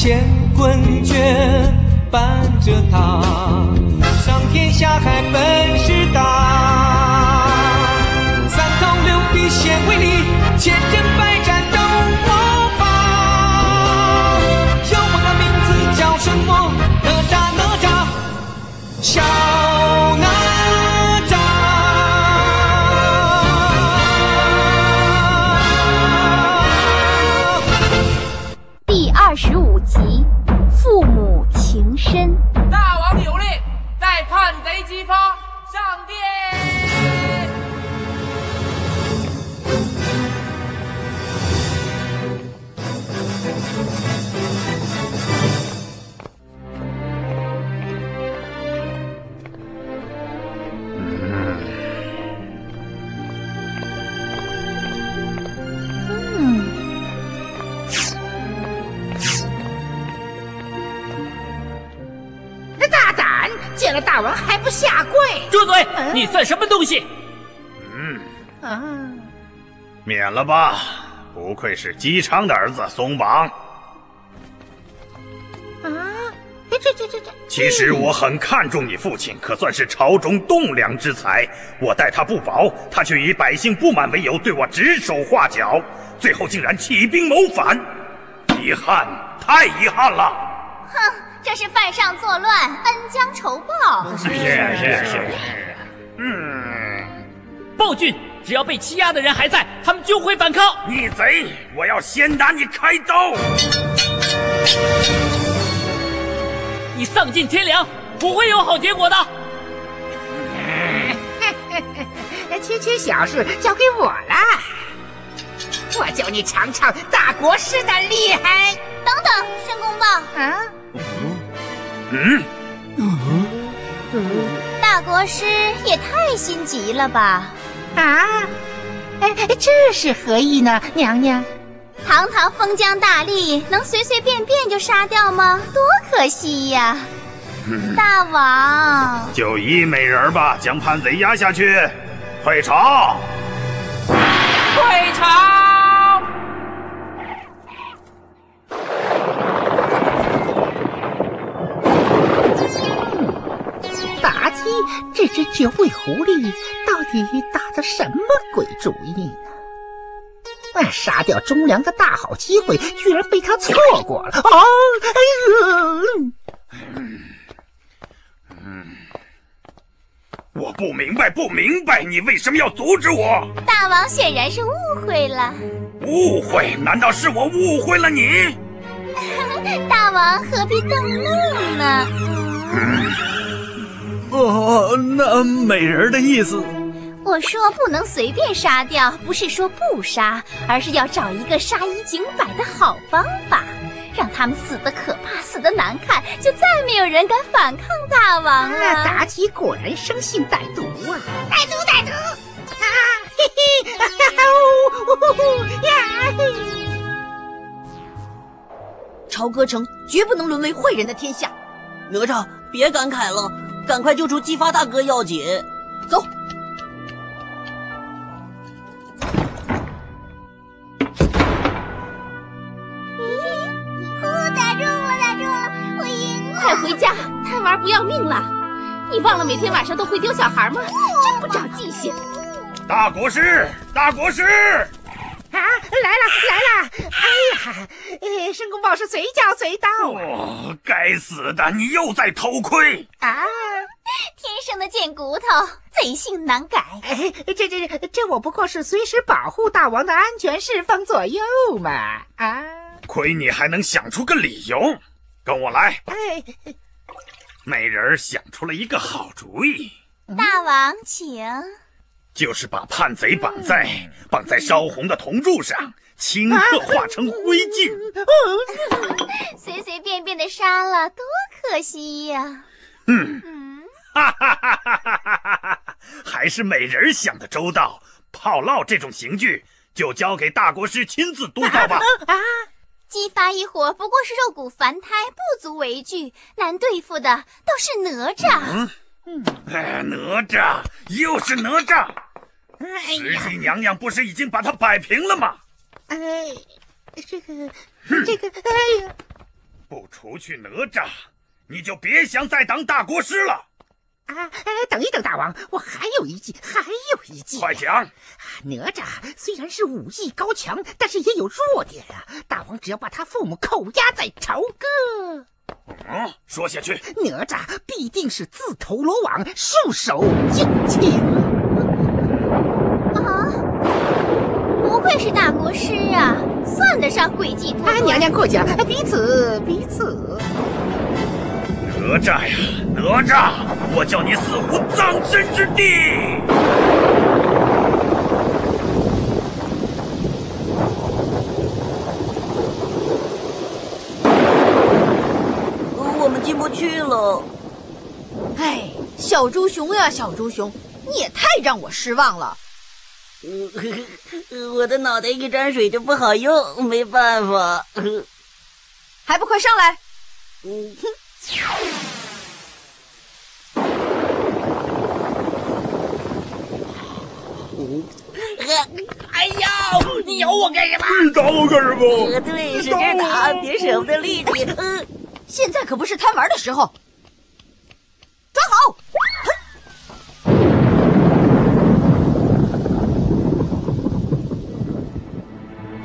乾坤圈伴着他，上天下海本事大，三头六臂显威力，千阵王还不下跪？住嘴！你算什么东西？啊！免了吧，不愧是姬昌的儿子松绑。啊！哎，这这这这，其实我很看重你父亲，可算是朝中栋梁之才。我待他不薄，他却以百姓不满为由对我指手画脚，最后竟然起兵谋反，遗憾，太遗憾了。哼，这是犯上作乱，恩将仇报。是是是，嗯，暴君，只要被欺压的人还在，他们就会反抗。逆贼！我要先拿你开刀！你丧尽天良，不会有好结果的。区区小事交给我了，我叫你尝尝大国师的厉害。等等，申公豹，啊！嗯，大国师也太心急了吧？啊！哎，这是何意呢，娘娘？堂堂封疆大吏，能随随便便就杀掉吗？多可惜呀！大王，就依美人吧，将叛贼压下去，退朝。退朝！这只九尾狐狸到底打的什么鬼主意呢？那杀掉忠良的大好机会，居然被他错过了！啊！哎呦！我不明白，不明白，你为什么要阻止我？大王显然是误会了。误会？难道是我误会了你？大王何必动怒呢？哦，那美人的意思，我说不能随便杀掉，不是说不杀，而是要找一个杀一儆百的好方法，让他们死的可怕，死的难看，就再没有人敢反抗大王那了。妲己果然生性歹毒啊！歹毒，歹毒！啊，嘿嘿，啊哈呜呼呼呀！嘿朝歌城绝不能沦为坏人的天下。哪吒，别感慨了，赶快救出姬发大哥要紧。走。打中了，打中了，我赢了！快回家，贪玩不要命了！你忘了每天晚上都会丢小孩吗？真不长记性！大国师，大国师！啊，来了来了！哎呀，呃，申公豹是随叫随到啊！哦，该死的，你又在偷窥！啊，天生的贱骨头，贼性难改。哎，这这这，我不过是随时保护大王的安全，侍奉左右嘛！啊，亏你还能想出个理由，跟我来。哎，美人儿想出了一个好主意，大王，请。就是把叛贼绑在绑在烧红的铜柱上，顷刻化成灰烬。随随便便的杀了，多可惜呀！嗯，哈哈哈哈哈哈！还是美人想的周到，炮烙这种刑具就交给大国师亲自督造吧。啊！姬发一伙不过是肉骨凡胎，不足为惧，难对付的都是哪吒。嗯嗯，哎，哪吒又是哪吒！石矶娘娘不是已经把他摆平了吗？哎，这个，这个，哎呀！不除去哪吒，你就别想再当大国师了。啊，哎，等一等，大王，我还有一计，还有一计。快讲！哪吒虽然是武艺高强，但是也有弱点啊。大王只要把他父母扣押在朝歌，嗯，说下去，哪吒必定是自投罗网，束手就擒。啊不愧是大国师啊，算得上诡计多端。娘娘过奖，彼此彼此。哪吒呀，哪吒，我叫你死无葬身之地！我们进不去了。哎，小猪熊呀，小猪熊，你也太让我失望了。我的脑袋一沾水就不好用，没办法。还不快上来！哎呀，你咬我干什么？你打我干什么？对，使劲打，别舍不得力气。现在可不是贪玩的时候。抓好！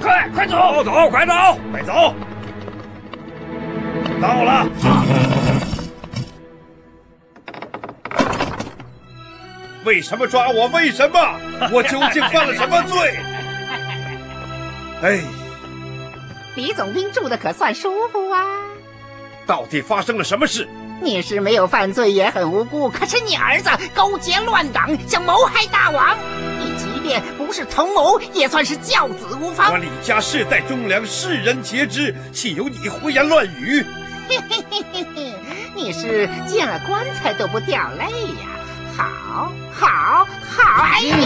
快快走，快走，快走，快走！到了。为什么抓我？为什么？我究竟犯了什么罪？哎，李总兵住的可算舒服啊！到底发生了什么事？你是没有犯罪，也很无辜。可是你儿子勾结乱党，想谋害大王。你即便不是同谋，也算是教子无方。我李家世代忠良，世人皆知，岂有你胡言乱语？嘿嘿嘿嘿嘿，你是见了棺材都不掉泪呀？好，好，好！哎呦，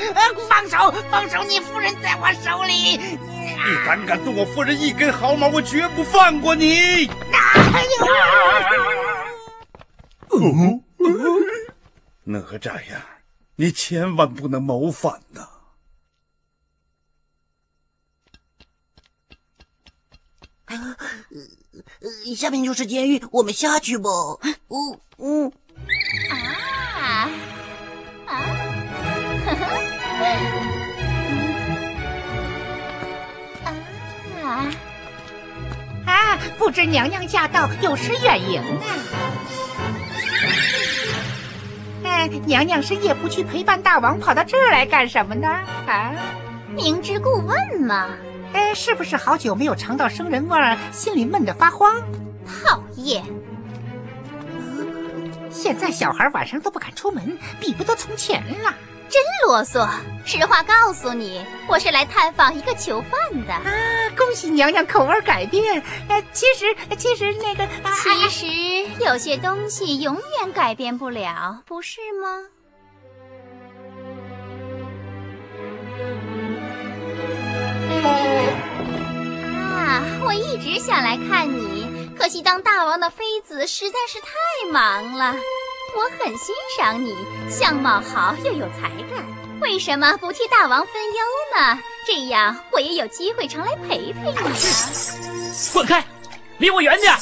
放手，放手！你夫人在我手里。你胆敢动我夫人一根毫毛，我绝不放过你！哎呦！哪吒呀，你千万不能谋反呐！下面就是监狱，我们下去吧。哦，嗯，啊，啊，啊，啊！不知娘娘驾到，有失远迎啊。哎，娘娘深夜不去陪伴大王，跑到这儿来干什么呢？啊，明知故问嘛。哎，是不是好久没有尝到生人味儿，心里闷得发慌？讨厌！现在小孩晚上都不敢出门，比不得从前了。真啰嗦！实话告诉你，我是来探访一个囚犯的。啊，恭喜娘娘口味改变！哎，其实其实那个，其实有些东西永远改变不了，不是吗？啊！我一直想来看你，可惜当大王的妃子实在是太忙了。我很欣赏你，相貌好又有才干，为什么不替大王分忧呢？这样我也有机会常来陪陪你啊！滚开，离我远点！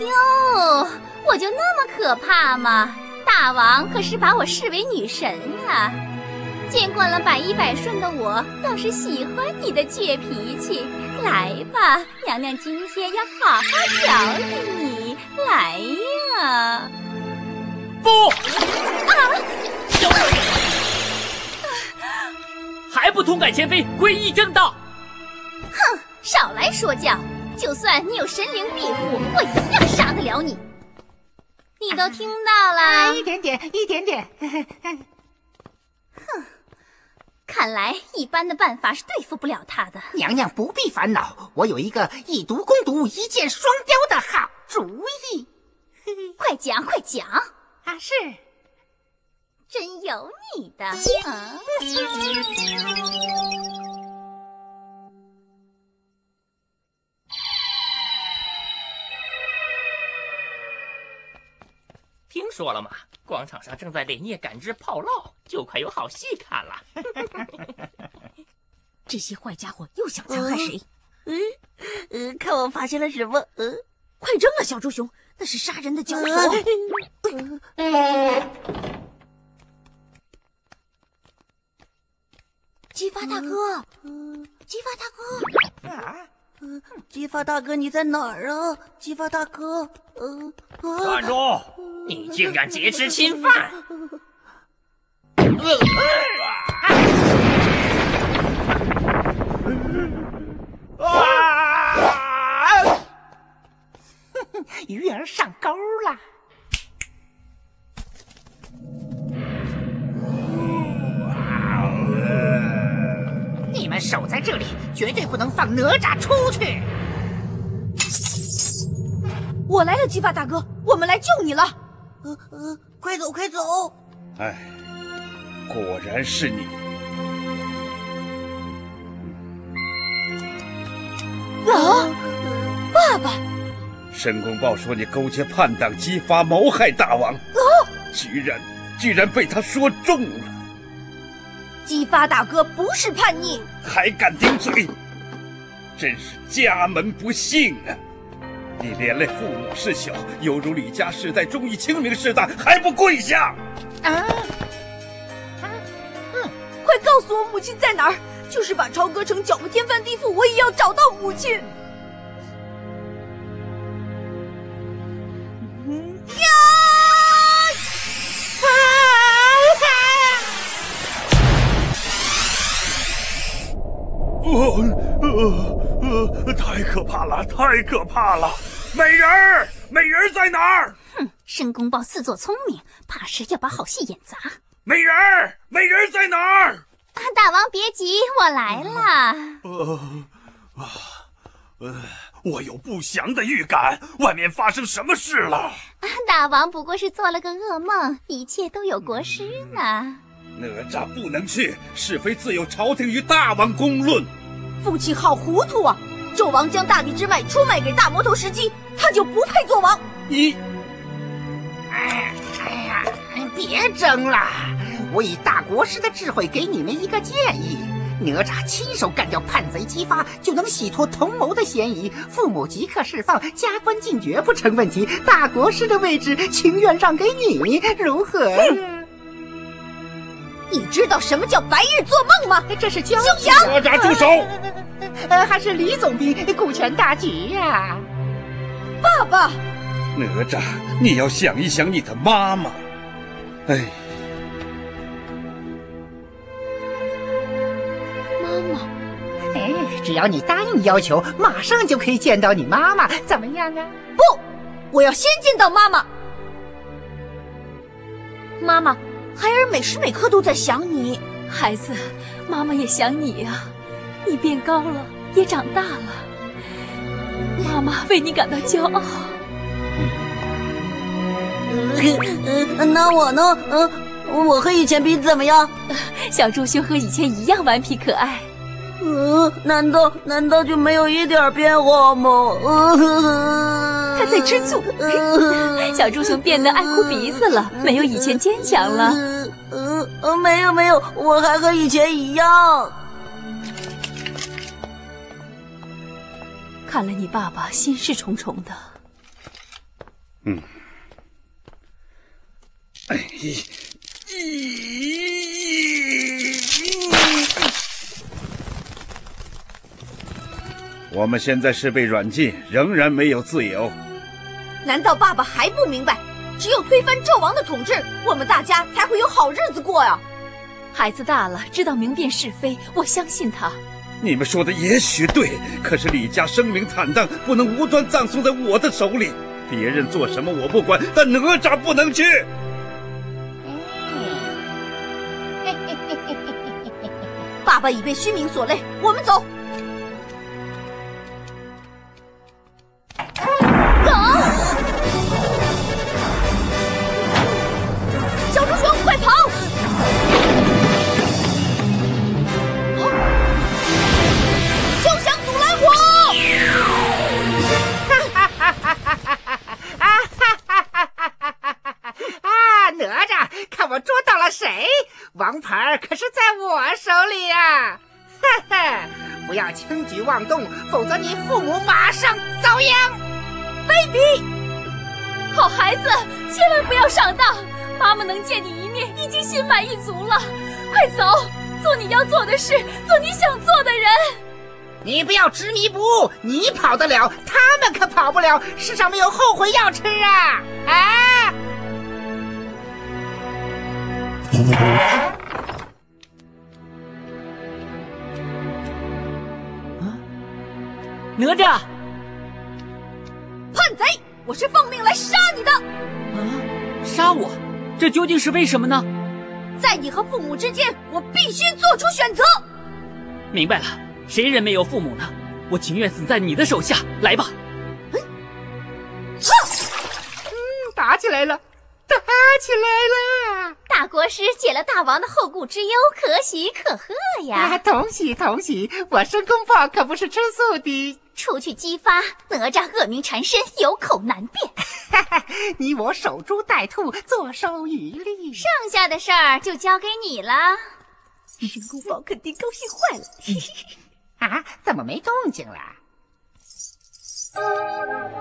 哟，我就那么可怕吗？大王可是把我视为女神呀！见惯了百依百顺的我，倒是喜欢你的倔脾气。来吧，娘娘今天要好好调理你。来呀！不！啊！还不痛改前非，皈依正道！哼，少来说教！就算你有神灵庇护，我一样杀得了你。你都听到了？一点点，一点点。哼。看来一般的办法是对付不了他的。娘娘不必烦恼，我有一个以毒攻毒、一箭双雕的好主意。快讲，快讲！啊，是，真有你的。啊听说了吗？广场上正在连夜赶制炮烙，就快有好戏看了。这些坏家伙又想残害谁？嗯，呃，看我发现了什么？嗯，快扔了，小猪熊，那是杀人的绞索。激发大哥，激发大哥，啊，激发大哥，你在哪儿啊？姬发大哥，嗯，站住！你竟敢劫持侵犯！啊！鱼儿上钩了。们守在这里，绝对不能放哪吒出去。我来了，姬发大哥，我们来救你了。呃呃，快走快走！哎，果然是你。啊，爸爸！申公豹说你勾结叛党，激发谋害大王。啊！居然居然被他说中了。激发大哥不是叛逆，还敢顶嘴，真是家门不幸啊！你连累父母事小，犹如李家世代忠义清明事大，还不跪下？啊！啊！嗯，快告诉我母亲在哪儿！就是把朝歌城搅个天翻地覆，我也要找到母亲。太可怕了，太可怕了！美人儿，美人儿在哪儿？哼，申公豹自作聪明，怕是要把好戏演砸。美人儿，美人儿在哪儿？啊，大王别急，我来了。呃啊呃，我有不祥的预感，外面发生什么事了？啊，大王不过是做了个噩梦，一切都有国师呢。哪吒不能去，是非自有朝廷与大王公论。父亲好糊涂啊！纣王将大地之脉出卖给大魔头石矶，他就不配做王。你，哎哎呀，别争了！我以大国师的智慧给你们一个建议：哪吒亲手干掉叛贼姬发，就能洗脱同谋的嫌疑，父母即刻释放，加官进爵不成问题。大国师的位置情愿让给你，如何？你知道什么叫白日做梦吗？这是交休想！哪吒住手！呃，还是李总兵顾全大局呀、啊！爸爸，哪吒，你要想一想你的妈妈。哎，妈妈，哎，只要你答应要求，马上就可以见到你妈妈，怎么样啊？不，我要先见到妈妈。妈妈。孩儿每时每刻都在想你，孩子，妈妈也想你呀、啊。你变高了，也长大了，妈妈为你感到骄傲。呃，那我呢？嗯、呃，我和以前比怎么样？小猪兄和以前一样顽皮可爱。呃，难道难道就没有一点变化吗？呃、他在吃醋。呃、小猪熊变得爱哭鼻子了，没有以前坚强了。呃呃，没有没有，我还和以前一样。看来你爸爸心事重重的。嗯。哎，咦。我们现在是被软禁，仍然没有自由。难道爸爸还不明白？只有推翻纣王的统治，我们大家才会有好日子过呀！孩子大了，知道明辨是非，我相信他。你们说的也许对，可是李家声名坦荡，不能无端葬送在我的手里。别人做什么我不管，但哪吒不能去。爸爸已被虚名所累，我们走。王牌可是在我手里呀、哈哈，不要轻举妄动，否则你父母马上遭殃。卑鄙！好孩子，千万不要上当。妈妈能见你一面，已经心满意足了。快走，做你要做的事，做你想做的人。你不要执迷不悟，你跑得了，他们可跑不了。世上没有后悔药吃啊！啊！哪吒，叛贼！我是奉命来杀你的。啊杀我，这究竟是为什么呢？在你和父母之间，我必须做出选择。明白了，谁人没有父母呢？我情愿死在你的手下。来吧，嗯，打起来了，打起来了！大国师解了大王的后顾之忧，可喜可贺呀！啊，同喜同喜！我申公豹可不是吃素的。除去激发哪吒恶名缠身，有口难辩。你我守株待兔，坐收渔利。剩下的事儿就交给你了。申公豹肯定高兴坏了。啊，怎么没动静了？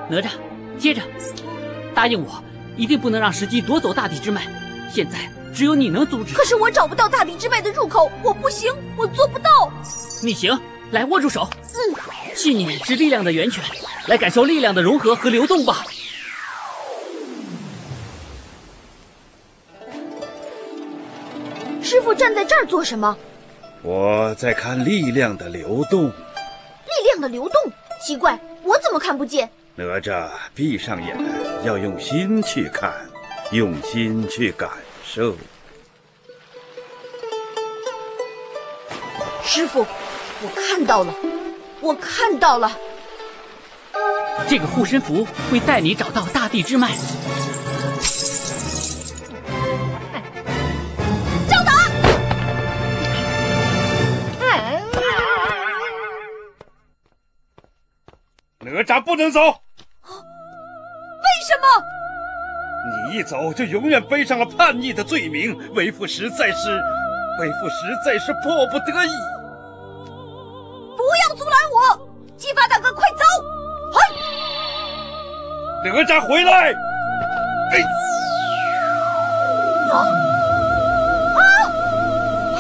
哪吒，接着，答应我，一定不能让石矶夺走大地之脉。现在只有你能阻止。可是我找不到大地之脉的入口，我不行，我做不到。你行，来握住手。嗯，信念是力量的源泉，来感受力量的融合和流动吧。师傅站在这儿做什么？我在看力量的流动。力量的流动，奇怪，我怎么看不见？哪吒，闭上眼，要用心去看，用心去感受。师傅，我看到了，我看到了。这个护身符会带你找到大地之脉。哪吒不能走。你一走就永远背上了叛逆的罪名，为父实在是，为父实在是迫不得已。不要阻拦我！姬发大哥，快走！嘿，哪吒回来！哎，啊！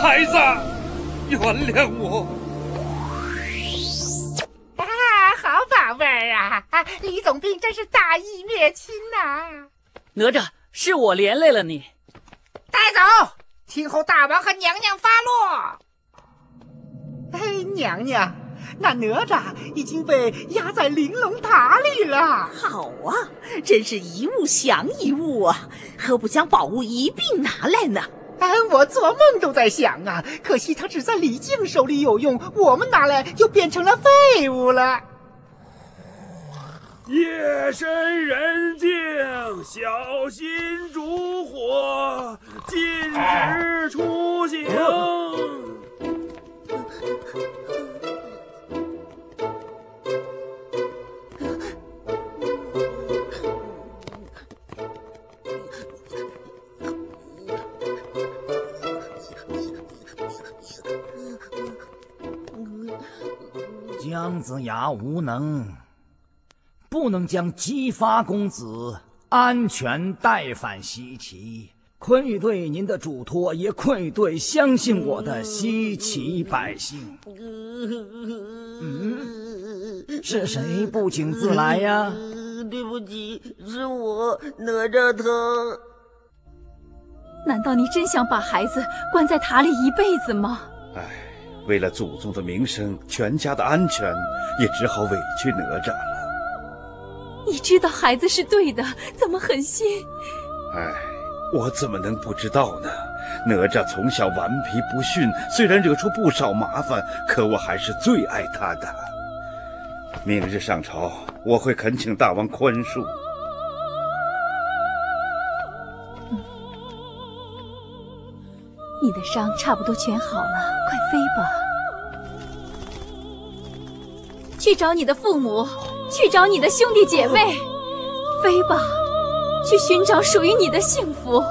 孩子，原谅我。啊，好宝贝儿啊！李总兵真是大义灭亲呐、哪吒，是我连累了你。带走，听候大王和娘娘发落。哎，娘娘，那哪吒已经被压在玲珑塔里了。好啊，真是一物降一物啊！何不将宝物一并拿来呢？哎，我做梦都在想啊，可惜他只在李靖手里有用，我们拿来就变成了废物了。夜深人静，小心烛火，禁止出行。姜子牙无能，不能将姬发公子安全带返西岐，愧对您的嘱托，也愧对相信我的西岐百姓。嗯，是谁不请自来呀？对不起，是我哪吒他。难道你真想把孩子关在塔里一辈子吗？唉，为了祖宗的名声、全家的安全，也只好委屈哪吒了。你知道孩子是对的，怎么狠心？哎，我怎么能不知道呢？哪吒从小顽皮不驯，虽然惹出不少麻烦，可我还是最爱他的。明日上朝，我会恳请大王宽恕。你的伤差不多全好了，快飞吧，去找你的父母，去找你的兄弟姐妹，飞吧，去寻找属于你的幸福。